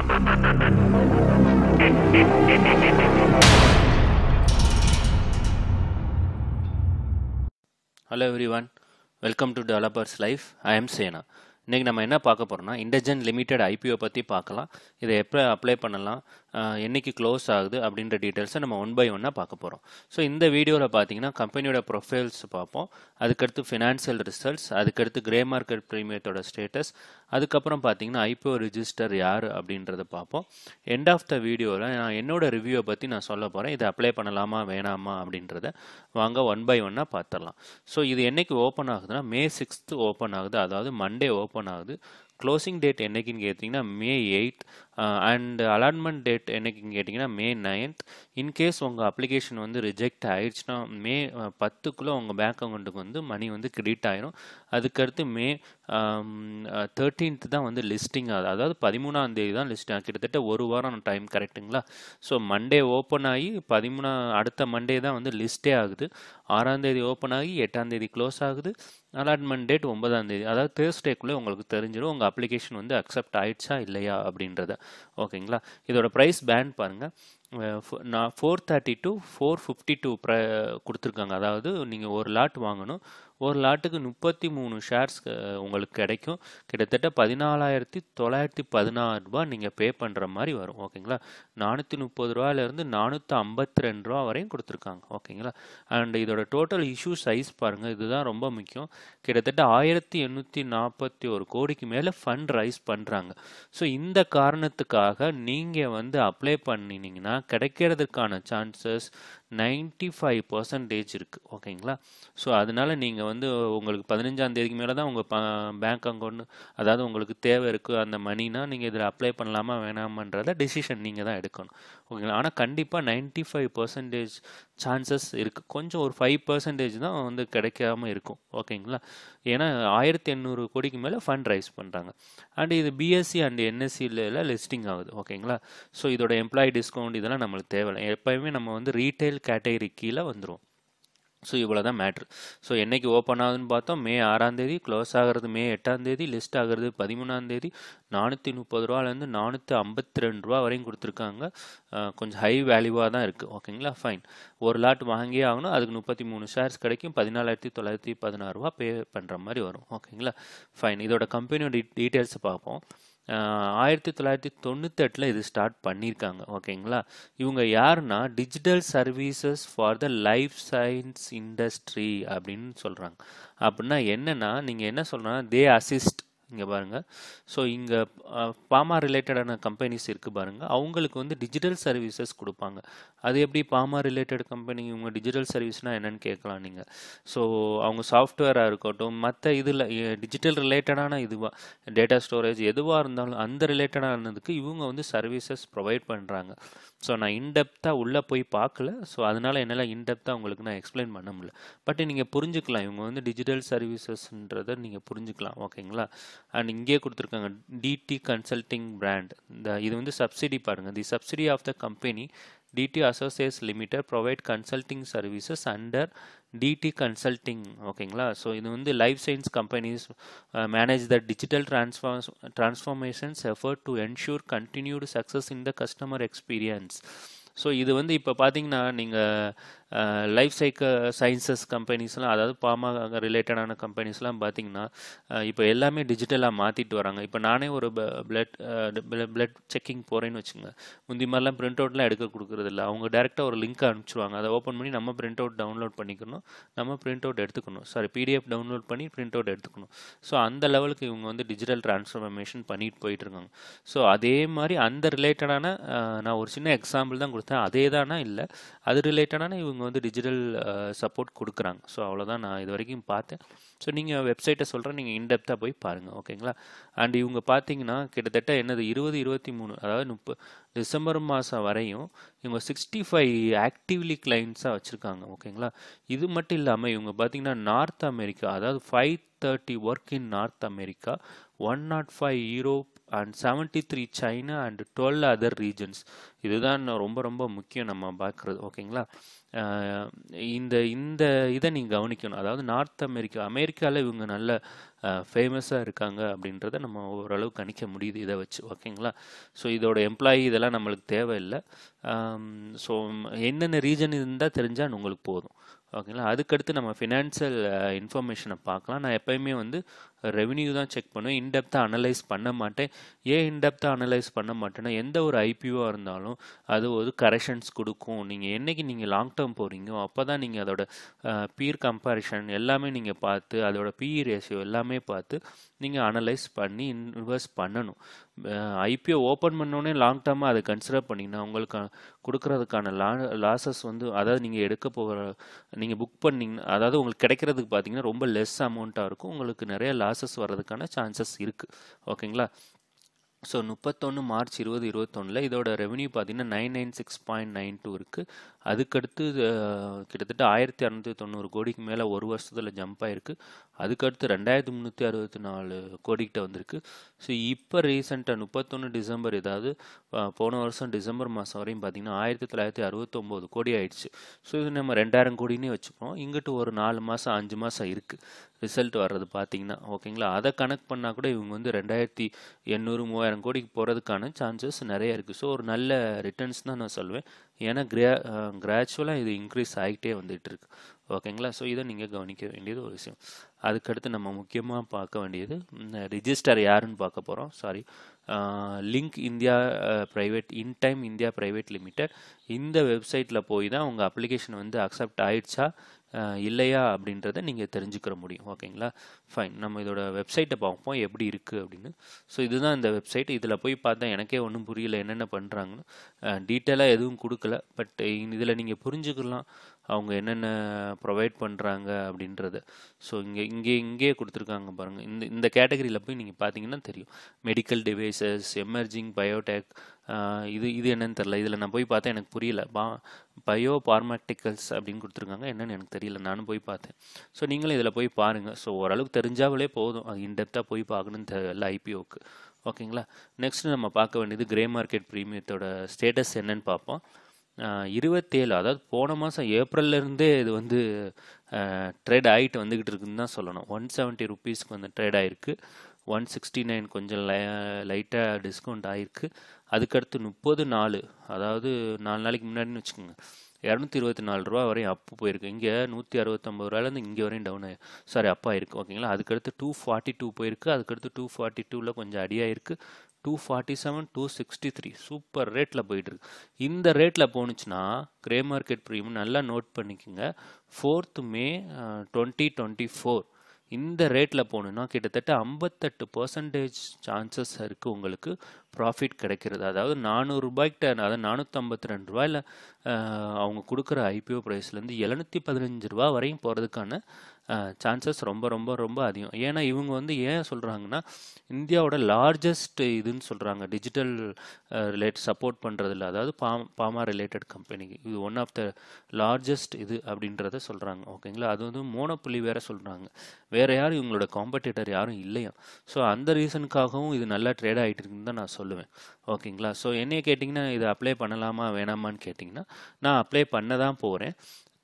Hello everyone welcome to developers life I am சேனா இன்றைக்கி நம்ம என்ன பார்க்க போகிறோம்னா இண்டஜன் லிமிடெட் ஐபிஓ பற்றி பார்க்கலாம். இதை எப்போ அப்ளை பண்ணலாம்? என்றைக்கு என்னைக்கு க்ளோஸ் ஆகுது அப்படின்ற டீட்டெயில்ஸை நம்ம ஒன் பை ஒன்னாக பார்க்க போகிறோம் ஸோ இந்த வீடியோவில் பார்த்தீங்கன்னா கம்பெனியோட ப்ரொஃபைல்ஸ் பார்ப்போம். அதுக்கடுத்து ஃபினான்ஷியல் ரிசல்ட்ஸ் அதுக்கடுத்து கிரே மார்க்கெட் ப்ரீமியத்தோட ஸ்டேட்டஸ் அதுக்கப்புறம் பார்த்தீங்கன்னா ஐபிஓ ரிஜிஸ்டர் யார் அப்படின்றத பார்ப்போம். எண்ட் ஆஃப் த வீடியோவில் நான் என்னோட ரிவ்யூவை பற்றி நான் சொல்ல போகிறேன் இதை அப்ளை பண்ணலாமா வேணாமா அப்படின்றத வாங்க ஒன் பை ஒன்னாக பார்த்துடலாம் ஸோ இது என்றைக்கு ஓப்பன் ஆகுதுன்னா மே சிக்ஸ்த்து ஓப்பன் ஆகுது. அதாவது மண்டே ஓப்பன் ஆகுது. க்ளோசிங் டேட் என்னைக்குன்னு கேட்டிங்கன்னா May eight and allotment date என்னைக்குன்னு கேட்டிங்கன்னா மே நைன்த் இன்கேஸ் உங்கள் அப்ளிகேஷன் வந்து ரிஜெக்ட் ஆயிடுச்சுன்னா மே uh, பத்துக்குள்ளே உங்கள் பேங்க் அக்கௌண்ட்டுக்கு வந்து மணி வந்து கிரெடிட் ஆயிரும். அதுக்கடுத்து மே தேர்ட்டீன்த் um, uh, தான் வந்து லிஸ்டிங் ஆகுது அதாவது பதிமூணாம் தேதி தான் லிஸ்ட் ஆகும் கிட்டத்தட்ட ஒரு வாரம் டைம் கரெக்ட்டுங்களா ஸோ மண்டே ஓப்பன் ஆகி பதிமூணா அடுத்த மண்டே தான் வந்து லிஸ்ட்டே ஆகுது. ஆறாம் தேதி ஓப்பன் ஆகி எட்டாம் தேதி க்ளோஸ் ஆகுது. அலாட்மெண்ட் டேட் ஒன்பதாம் தேதி. அதாவது தேர்ஸ்டேக்குள்ளே உங்களுக்கு தெரிஞ்சிடும் உங்கள் அப்ளிகேஷன் வந்து அக்செப்ட் ஆயிடுச்சா இல்லையா அப்படின்றத. ஓகேங்களா? இதோட ப்ரைஸ் பேண்ட் பாருங்கள் நான் four thirty to four fifty two ப்ர கொடுத்துருக்காங்க. அதாவது நீங்கள் ஒரு லாட் வாங்கணும். ஒரு லாட்டுக்கு முப்பத்தி மூணு ஷேர்ஸ் உங்களுக்கு கிடைக்கும். கிட்டத்தட்ட பதினாலாயிரத்தி தொள்ளாயிரத்தி பதினாறு ரூபா நீங்கள் பே பண்ணுற மாதிரி வரும். ஓகேங்களா? நானூற்றி முப்பது ரூபாயிலேருந்து நானூற்றி ஐம்பத்தி ரெண்டு ரூபா வரையும் கொடுத்துருக்காங்க. ஓகேங்களா? அண்ட் இதோட டோட்டல் இஷ்யூ சைஸ் பாருங்கள் இதுதான் ரொம்ப முக்கியம். கிட்டத்தட்ட ஆயிரத்தி எண்ணூற்றி நாற்பத்தி ஒரு கோடிக்கு மேலே ஃபண்ட் ரைஸ் பண்ணுறாங்க ஸோ இந்த காரணத்துக்காக நீங்கள் வந்து அப்ளை பண்ணினீங்கன்னா கிடைக்கிறதுக்கான சான்சஸ் நைன்டி ஃபைவ் பர்சன்டேஜ் இருக்குது ஓகேங்களா? ஸோ அதனால நீங்கள் வந்து உங்களுக்கு பதினஞ்சாம் தேதிக்கு மேலே தான் உங்கள் ப பேங்க் அக்கௌண்ட் அதாவது உங்களுக்கு தேவை இருக்குது அந்த மணினா நீங்கள் இதில் அப்ளை பண்ணலாமா வேணாமன்றத டெசிஷன் நீங்கள் தான் எடுக்கணும் ஓகேங்களா? ஆனால் கண்டிப்பாக நைன்ட்டி ஃபைவ் பர்சன்டேஜ் சான்சஸ் இருக்குது கொஞ்சம் ஒரு ஃபைவ் பர்சன்டேஜ் தான் வந்து கிடைக்காம இருக்கும். ஓகேங்களா? ஏன்னா ஆயிரத்தி எண்ணூறு கோடிக்கு மேலே ஃபண்ட் ரைஸ் பண்ணுறாங்க அண்ட் இது பிஎஸ்சி அண்ட் என்எஸ்சியில் லிஸ்டிங் ஆகுது. ஓகேங்களா? ஸோ இதோட எம்ப்ளாயி டிஸ்கவுண்ட் இதெல்லாம் நம்மளுக்கு தேவையில்லை. எப்போயுமே நம்ம வந்து ரீட்டைல் கேட்டகரி கீழே வந்துடும் ஸோ இவ்வளோ தான் மேட்ரு ஸோ என்றைக்கு ஓப்பன் ஆகுதுன்னு பார்த்தோம் மே ஆறாந்தேதி க்ளோஸ் ஆகிறது மே எட்டாந்தேதி லிஸ்ட் ஆகிறது பதிமூணாந்தேதி நானூற்றி முப்பது ரூபாலேருந்து நானூற்றி ஐம்பத்தி ரெண்டு ரூபா வரையும் கொடுத்துருக்காங்க. கொஞ்சம் ஹை வேல்யூவாக தான் இருக்குது ஓகேங்களா ஃபைன் ஒரு லாட் வாங்கியே ஆகணும். அதுக்கு முப்பத்தி மூணு ஷேர்ஸ் கிடைக்கும். பதினாலாயிரத்தி தொள்ளாயிரத்தி பதினாறு ரூபா பே பண்ணுற மாதிரி வரும். ஓகேங்களா ஃபைன் இதோட கம்பெனியோட டீ டீட்டெயில்ஸ் பார்ப்போம். ஆயிரத்தி தொள்ளாயிரத்தி தொண்ணூத்தெட்டில் இது ஸ்டார்ட் பண்ணியிருக்காங்க ஓகேங்களா? இவங்க யாருன்னா digital services for the life science industry அப்படின்னு சொல்கிறாங்க அப்படின்னா என்னென்னா நீங்கள் என்ன சொல்கிறா தே அசிஸ்ட் இங்கே பாருங்கள் ஸோ இங்கே பாமா ரிலேட்டடான கம்பெனிஸ் இருக்குது பாருங்கள் அவங்களுக்கு வந்து டிஜிட்டல் சர்வீசஸ் கொடுப்பாங்க. அது எப்படி பாமா ரிலேட்டட் கம்பெனி இவங்க டிஜிட்டல் சர்வீஸ்னால் என்னென்னு கேட்கலாம் நீங்கள் ஸோ அவங்க சாஃப்ட்வேராக இருக்கட்டும் மற்ற இதில் டிஜிட்டல் ரிலேட்டடான இதுவாக டேட்டா ஸ்டோரேஜ் எதுவாக இருந்தாலும் அந்த ரிலேட்டடானதுக்கு இவங்க வந்து சர்வீசஸ் ப்ரொவைட் பண்ணுறாங்க ஸோ நான் இன்டெப்த்தாக உள்ளே போய் பார்க்கல. ஸோ அதனால் என்னால் இன்டெப்த்தாக உங்களுக்கு நான் எக்ஸ்பிளைன் பண்ண முடியல. பட் நீங்கள் புரிஞ்சுக்கலாம். இவங்க வந்து டிஜிட்டல் சர்வீசஸ்ன்றதை நீங்கள் புரிஞ்சுக்கலாம். ஓகேங்களா அண்ட் இங்கே கொடுத்துருக்காங்க டிடி கன்சல்டிங் பிராண்ட் இந்த இது வந்து சப்சிடி பாருங்கள் the subsidy of the company DD associates limited provide consulting services under DD consulting ஓகேங்களா ஸோ இது வந்து life science companies manage the digital transform transformations effort to ensure continued success in the customer experience so இது வந்து இப்போ பார்த்தீங்கன்னா நீங்கள் life cycle sciences கம்பெனிஸ்லாம் அதாவது பாமா ரிலேட்டடான கம்பெனிஸ்லாம் பார்த்தீங்கன்னா இப்போ எல்லாமே டிஜிட்டலாக மாற்றிட்டு வராங்க. இப்போ நானே ஒரு பிளட் பிளட் செக்கிங் போகிறேன்னு வச்சுங்க முந்தி மாதிரிலாம் பிரிண்ட் அவுட்லாம் எடுக்க கொடுக்குறதில்ல அவங்க டேரெக்டாக ஒரு லிங்க் அனுப்பிச்சிருவாங்க. அதை ஓப்பன் பண்ணி நம்ம பிரிண்ட் அவுட் டவுன்லோட் பண்ணிக்கணும். நம்ம பிரிண்ட் அவுட் எடுத்துக்கணும். சாரி பிடிஎஃப் டவுன்லோட் பண்ணி பிரிண்ட் அவுட் எடுத்துக்கணும். ஸோ அந்த லெவலுக்கு இவங்க வந்து டிஜிட்டல் டிரான்ஸ்ஃபர்மேஷன் பண்ணிட்டு போயிட்டுருக்காங்க ஸோ அதே மாதிரி அந்த ரிலேட்டடான நான் ஒரு சின்ன எக்ஸாம்பிள் தான் கொடுத்தேன். அதே தானா? இல்லை. அது ரிலேட்டடான இவங்க வந்து டிஜிட்டல் சப்போர்ட் கொடுக்குறாங்க. ஸோ அவ்வளோதான் நான் இது வரைக்கும் பார்த்தேன். ஸோ நீங்கள் வெப்சைட்டை சொல்கிறேன் நீங்கள் இன்டெப்த்தாக போய் பாருங்கள் ஓகேங்களா அண்ட் இவங்க பார்த்தீங்கன்னா கிட்டத்தட்ட என்னது இருபது இருபத்தி மூணு அதாவது முப்ப டிசம்பர் மாதம் வரையும் இவங்க சிக்ஸ்டி ஃபைவ் ஆக்டிவ்லி கிளைண்ட்ஸாக வச்சுருக்காங்க ஓகேங்களா இது மட்டும் இல்லாமல் இவங்க பார்த்தீங்கன்னா நார்த் அமெரிக்கா அதாவது five thirty work in North America one naught five Europe and seventy three China and twelve other regions இதுதான் ரொம்ப ரொம்ப முக்கியம் நம்ம பார்க்குறது ஓகேங்களா இந்த இந்த இதை நீங்கள் கவனிக்கணும். அதாவது நார்த் அமெரிக்கா அமெரிக்காவில் இவங்க நல்ல ஃபேமஸாக இருக்காங்க அப்படின்றத நம்ம ஓரளவு கணிக்க முடியுது இதை வச்சு. ஓகேங்களா? ஸோ இதோட எம்ப்ளாயி இதெல்லாம் நம்மளுக்கு தேவையில்லை. ஸோ என்னென்ன ரீஜன் இருந்தால் தெரிஞ்சால் உங்களுக்கு போதும். ஓகேங்களா? அதுக்கடுத்து நம்ம ஃபினான்ஷியல் இன்ஃபர்மேஷனை பார்க்கலாம். நான் எப்போயுமே வந்து ரெவன்யூ தான் செக் பண்ணுவேன். இன்டெப்த்தாக அனலைஸ் பண்ண மாட்டேன். ஏன் இன்டெப்த்தாக அனலைஸ் பண்ண மாட்டேன்னா எந்த ஒரு ஐபிஓ இருந்தாலும் அது ஒரு கரெக்ஷன்ஸ் கொடுக்கும். நீங்கள் என்னைக்கு நீங்கள் லாங் டேர்ம் போகிறீங்களோ அப்போ தான் நீங்கள் அதோட பீர் கம்பேரிஷன் எல்லாமே நீங்கள் பார்த்து அதோட பிஇ ரேஷியோ எல்லாமே பார்த்து நீங்கள் அனலைஸ் பண்ணி இன்வெஸ்ட் பண்ணணும். ஐபிஓ ஓப்பன் பண்ணோடனே லாங் டேர்மாக அதை கன்சிடர் பண்ணிங்கன்னா உங்களுக்கு கொடுக்கறதுக்கான லா லாசஸ் வந்து அதாவது நீங்கள் எடுக்க போகிற நீங்கள் புக் பண்ணிங்கன்னா அதாவது உங்களுக்கு கிடைக்கிறதுக்கு பார்த்தீங்கன்னா ரொம்ப லெஸ் அமௌண்ட்டாக இருக்கும். உங்களுக்கு நிறைய லாசஸ் வர்றதுக்கான சான்சஸ் இருக்குது ஓகேங்களா ஸோ முப்பத்தொன்று மார்ச் இருபது இருபத்தொன்னில் இதோட ரெவென்யூ பார்த்தீங்கன்னா nine nine six point nine two இருக்குது அதுக்கடுத்து கிட்டத்தட்ட ஆயிரத்தி அறநூற்றி தொண்ணூறு கோடிக்கு மேலே ஒரு வருஷத்தில் ஜம்ப் ஆயிருக்கு. அதுக்கடுத்து ரெண்டாயிரத்தி முந்நூற்றி அறுபத்தி நாலு கோடிக்கிட்ட வந்திருக்கு. ஸோ இப்போ ரீசெண்டாக முப்பத்தொன்று டிசம்பர் ஏதாவது போன வருஷம் டிசம்பர் மாதம் வரையும் பார்த்தீங்கன்னா ஆயிரத்தி தொள்ளாயிரத்தி அறுபத்தொம்போது கோடி ஆயிடுச்சு. ஸோ இது நம்ம ரெண்டாயிரம் கோடினே வச்சுப்போம். இங்கிட்டு ஒரு நாலு மாதம் அஞ்சு மாதம் இருக்குது ரிசல்ட் வர்றது பார்த்தீங்கன்னா ஓகேங்களா அதை கணக்கு பண்ணால் கூட இவங்க வந்து ரெண்டாயிரத்தி எண்ணூறு மூவாயிரம் கோடிக்கு போகிறதுக்கான சான்சஸ் நிறைய இருக்குது ஸோ ஒரு நல்ல ரிட்டர்ன்ஸ் தான் நான் சொல்வேன். ஏன்னா கிரா கிராச்சுவலாக இது இன்க்ரீஸ் ஆகிட்டே வந்துட்டு இருக்கு ஓகேங்களா ஸோ இதை நீங்கள் கவனிக்க வேண்டியது ஒரு விஷயம். அதுக்கடுத்து நம்ம முக்கியமாக பார்க்க வேண்டியது ரிஜிஸ்டர் யாருன்னு பார்க்க போகிறோம் sorry link India private in time India private limited இந்த வெப்சைட்டில் போய் தான் உங்கள் அப்ளிகேஷன் வந்து அக்செப்ட் ஆயிடுச்சா? இல்லையா அப்படின்றத நீங்கள் தெரிஞ்சுக்கிற முடியும். ஓகேங்களா? ஃபைன் நம்ம இதோட வெப்சைட்டை பார்ப்போம். எப்படி இருக்குது அப்படின்னு. ஸோ இதுதான் இந்த வெப்சைட் இதில் போய் பார்த்தா எனக்கே ஒன்றும் புரியல என்னென்ன பண்ணுறாங்கன்னு டீட்டெயிலாக எதுவும் கொடுக்கல. பட் இதில் நீங்கள் புரிஞ்சுக்கலாம் அவங்க என்னென்ன ப்ரொவைட் பண்ணுறாங்க அப்படின்றத. ஸோ இங்கே இங்கே இங்கேயே கொடுத்துருக்காங்க பாருங்கள் இந்த இந்த கேட்டகரியில் போய் நீங்கள் பார்த்தீங்கன்னா தெரியும். மெடிக்கல் டிவைசஸ் எமர்ஜிங் பயோடெக் இது இது என்னன்னு தெரில இதில் நான் போய் பார்த்தேன் எனக்கு புரியல. பா பயோ பார்மாட்டிக்கல்ஸ் அப்படின்னு கொடுத்துருக்காங்க. என்னன்னு எனக்கு தெரியல. நானும் போய் பார்த்தேன். ஸோ நீங்களும் இதில் போய் பாருங்கள் ஸோ ஓரளவுக்கு தெரிஞ்சாவலே போதும். அது இன்டெப்த்தாக போய் பார்க்கணும்னு தேவையில்ல ஐபிஓக்கு ஓகேங்களா? நெக்ஸ்ட் நம்ம பார்க்க வேண்டியது கிரே மார்க்கெட் ப்ரீமியத்தோட ஸ்டேட்டஸ் என்னன்னு பார்ப்போம். இருபத்தேழு அதாவது போன மாதம் ஏப்ரல்லேருந்தே இது வந்து ட்ரேட் ஆகிட்டு வந்துக்கிட்டு இருக்குன்னு தான் சொல்லணும். ஒன் செவன்ட்டி ருபீஸ்க்கு வந்து ட்ரேட் ஆகிருக்கு ஒன் சிக்ஸ்டி நைன் கொஞ்சம் லை லைட்டாக டிஸ்கவுண்ட் ஆகிருக்கு அதுக்கடுத்து முப்பது நாலு அதாவது நாலு நாளைக்கு முன்னாடின்னு வச்சுக்கோங்க. இரநூத்தி இருபத்தி நாலு ரூபா வரையும் அப்பு போயிருக்கு. இங்கே நூற்றி அறுபத்தொம்பது ரூபாயிலேருந்து இங்கே வரையும் டவுன் ஆகி சாரி அப்பா இருக்குது ஓகேங்களா அதுக்கடுத்து டூ ஃபார்ட்டி டூ போயிருக்கு. அதுக்கடுத்து டூ ஃபார்ட்டி டூவில் கொஞ்சம் அடியாயிருக்கு. Two forty seven two sixty three super ரேட்டில் போயிட்டுருக்கு. இந்த ரேட்டில் போணுச்சுன்னா கிரே மார்க்கெட் ப்ரீமியம் நல்லா நோட் பண்ணிக்கோங்க. Fourth May twenty twenty four இந்த ரேட்டில் போகணுன்னா கிட்டத்தட்ட ஐம்பத்தெட்டு பர்சன்டேஜ் சான்சஸ் இருக்குது உங்களுக்கு ப்ராஃபிட் கிடைக்கிறது. அதாவது நானூறுரூபாய்க்கிட்ட அதாவது நானூற்றம்பத்தி ரெண்டு ரூபாயில் அவங்க கொடுக்குற ஐபிஓ ப்ரைஸ்லேருந்து எழுநூற்றி பதினஞ்சு ரூபா வரையும் போகிறதுக்கான சான்சஸ் ரொம்ப ரொம்ப ரொம்ப அதிகம். ஏன்னா இவங்க வந்து ஏன் சொல்கிறாங்கன்னா இந்தியாவோட லார்ஜஸ்ட் இதுன்னு சொல்கிறாங்க டிஜிட்டல் ரிலேட் சப்போர்ட் பண்ணுறதில்ல அதாவது பாம் பாமா ரிலேட்டட் கம்பெனிக்கு இது ஒன் ஆஃப் த லார்ஜஸ்ட் இது அப்படின்றத சொல்கிறாங்க ஓகேங்களா அது வந்து மோனப்புள்ளி வேறு சொல்கிறாங்க வேறு யாரும் இவங்களோட காம்படிட்டர் யாரும் இல்லையா? ஸோ அந்த ரீசனுக்காகவும் இது நல்லா ட்ரேட் ஆகிட்டு இருக்குன்னு தான் நான் சொல்லுவேன். ஓகேங்களா? ஸோ என்னைய கேட்டிங்கன்னா இதை அப்ளை பண்ணலாமா வேணாமான்னு கேட்டிங்கன்னா நான் அப்ளை பண்ண தான் போகிறேன்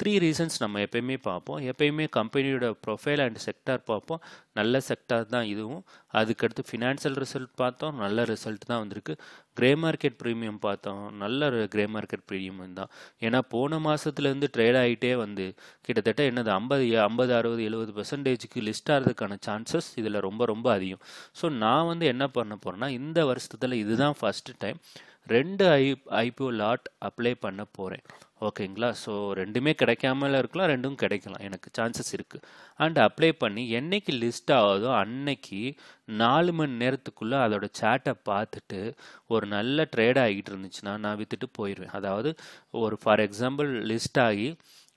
த்ரீ ரீசன்ஸ் நம்ம எப்பயுமே பார்ப்போம். எப்பயுமே கம்பெனியோட ப்ரொஃபைல் அண்ட் செக்டார் பார்ப்போம். நல்ல செக்டார் தான் இதுவும். அதுக்கடுத்து ஃபினான்ஷியல் ரிசல்ட் பார்த்தோம். நல்ல ரிசல்ட் தான் வந்திருக்கு. கிரே மார்க்கெட் ப்ரீமியம் பார்த்தோம். நல்ல கிரே மார்க்கெட் ப்ரீமியம் தான். ஏன்னா போன மாதத்துலேருந்து ட்ரேட் ஆகிட்டே வந்து கிட்டத்தட்ட என்னது ஐம்பது ஐம்பது அறுபது எழுபது பெர்சன்டேஜுக்கு லிஸ்ட் ஆகிறதுக்கான சான்சஸ் இதில் ரொம்ப ரொம்ப அதிகம். ஸோ நான் வந்து என்ன பண்ண போகிறேன்னா இந்த வருஷத்தில் இதுதான் ஃபஸ்ட்டு டைம் ரெண்டு ஐ ஐபிஓ லாட் அப்ளை பண்ண போகிறேன் ஓகேங்களா ஸோ ரெண்டுமே கிடைக்காமல இருக்கலாம் ரெண்டும் கிடைக்கலாம். எனக்கு சான்சஸ் இருக்குது அண்ட் அப்ளை பண்ணி என்னைக்கு லிஸ்ட் ஆகுதோ அன்னைக்கு நாலு மணி நேரத்துக்குள்ளே அதோட சேட்டை பார்த்துட்டு ஒரு நல்ல ட்ரேட் ஆகிட்டு இருந்துச்சுன்னா நான் விற்றுட்டு போயிடுவேன். அதாவது ஒரு ஃபார் எக்ஸாம்பிள் லிஸ்ட் ஆகி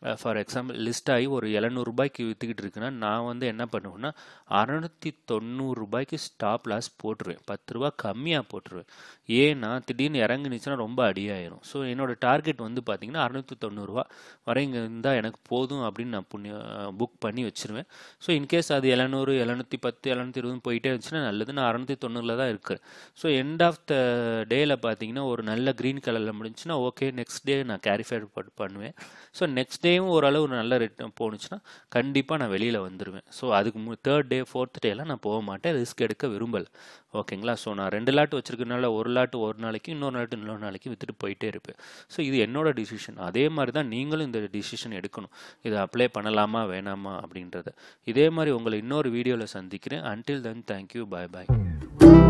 ஃபார் எக்ஸாம்பிள் லிஸ்ட் ஆகி ஒரு எழுநூறுபாய்க்கு விற்றுக்கிட்டு இருக்குன்னா நான் வந்து என்ன பண்ணுவேன்னா அறநூற்றி தொண்ணூறு ரூபாய்க்கு ஸ்டாப் லாஸ் போட்டுருவேன். பத்து ரூபா கம்மியாக போட்டுருவேன். ஏன்னா திடீர்னு இறங்குனுச்சுன்னா ரொம்ப அடியாயிரும். ஸோ என்னோட டார்கெட் வந்து பார்த்தீங்கன்னா அறநூற்றி தொண்ணூறுரூவா வரை இங்கே இருந்தால் எனக்கு போதும் அப்படின்னு நான் புண்ணிய புக் uh, பண்ணி வச்சுருவேன். ஸோ இன்கேஸ் அது எழுநூறு எழுநூற்றி பத்து எழுநூற்றி இருபது போயிட்டே இருந்துச்சுன்னா நல்லது. நான் அறநூற்றி தொண்ணூறில் தான் இருக்கிறேன். ஸோ எண்ட் ஆஃப் த டேயில் பார்த்தீங்கன்னா ஒரு நல்ல க்ரீன் கலரில் முடிஞ்சுன்னா ஓகே நெக்ஸ்ட் டே நான் கேரிஃபை பண்ணுவேன். ஸோ நெக்ஸ்ட் டேவும் ஓரளவு நல்ல ரிட்டர்ன் போணுச்சுன்னா கண்டிப்பாக நான் வெளியில் வந்துடுவேன் ஸோ அதுக்கு மு தேர்ட் டே ஃபோர்த் டேலாம் நான் போக மாட்டேன். ரிஸ்க் எடுக்க விரும்பலை. ஓகேங்களா ஸோ நான் ரெண்டு லாட்டு வச்சுருக்கனால ஒரு லாட்டு ஒரு நாளைக்கு இன்னொரு லாட்டு இன்னொரு நாளைக்கு விற்றுட்டு போயிட்டே இருப்பேன். ஸோ இது என்னோட டிசிஷன் அதே மாதிரி தான் நீங்களும் இந்த டிசிஷன் எடுக்கணும். இதை அப்ளை பண்ணலாமா வேணாமா அப்படின்றத. இதே மாதிரி உங்களை இன்னொரு வீடியோவில் சந்திக்கிறேன். அன்டில் தென் தேங்க்யூ பாய் பாய்